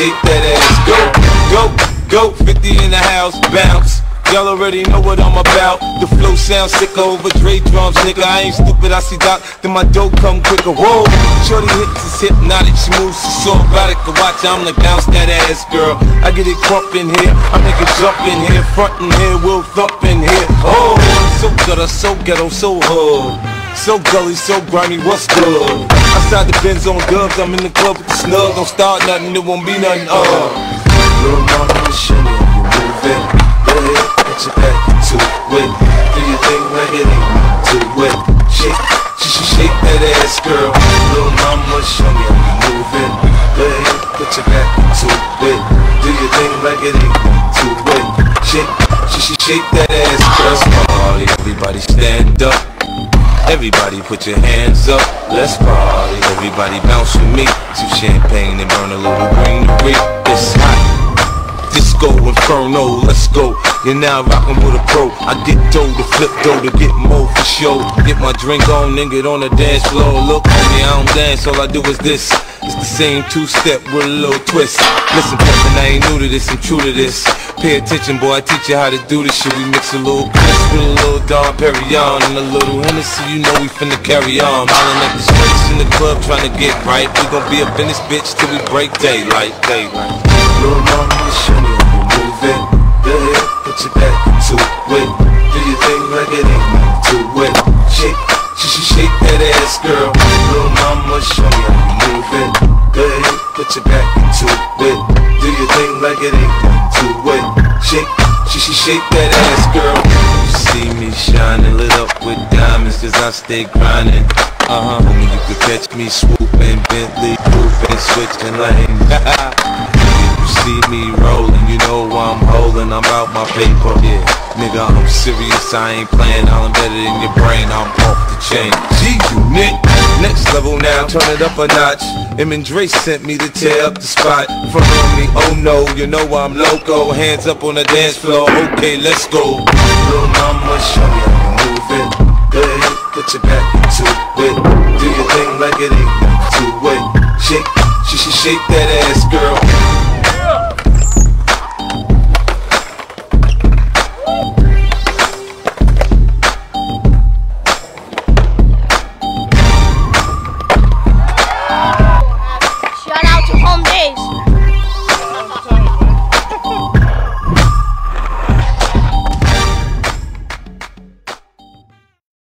shake that ass. Go, go, go. 50 in the house, bounce. Y'all already know what I'm about. The flow sounds sick over Dre drums, nigga. I ain't stupid, I see Doc, then my dope come quicker. Whoa, shorty hits is hypnotic, she moves, so erotic. Watch, I'm like bounce that ass, girl. I get it crump in here, I make it jump in here, front in here, we'll thump in here. Oh, so gutter, so ghetto, so hood. So gully, so grimy, what's good? Outside the Benz on dubs, I'm in the club with the snug. Don't start nothing, it won't be nothing, uh. Little mama, show me how you move it. Go ahead, put your back into it. Do your thing like it ain't to it. Shake, she should shake that ass, girl. Little mama, show me how you move it. Go ahead, put your back into it. Do your thing like it ain't to it. Shake, she should shake that ass, girl. Party, everybody stand up. Everybody put your hands up, let's party. Everybody bounce with me. Some champagne and burn a little greenery. It's hot. Disco Inferno, let's go. You're now rockin' with a pro. I get dough to flip dough to get more for show. Get my drink on and get on the dance floor. Look at me, I don't dance, all I do is this It's the same two-step with a little twist. Listen, Peppin, I ain't new to this, I'm true to this. Pay attention, boy, I teach you how to do this shit. We mix a little Cris with a little Dom Perignon And a little Hennessy, you know we finna carry on. Ballin' at the streets in the club trying to get right. We gon' be up in this bitch till we break daylight, daylight. Little mama, show me how you move it Go ahead, put your back into it. Do your thing like it ain't nothing to it. Shake, should shake that ass, girl. Little mama, show me your back into it. Do your thing like it ain't to it. Shake, she should shake that ass, girl. You see me shining, lit up with diamonds Cause I stay grinding. Uh-huh, homie, you could catch me swooping, Bentley, moving, switching lanes. you see me rolling, you know I'm holding, I'm out my paper. Yeah, nigga, I'm serious, I ain't playing, I'm embedded in your brain, I'm off the chain. G unit, next level now, turn it up a notch. Em and Dre sent me to tear up the spot. Front on me, oh no, you know I'm loco. Hands up on the dance floor, okay, let's go. Little mama, show me how you move it. Go ahead, put your back into it. Do your thing like it ain't nothing to it. Shake, should shake that ass, girl.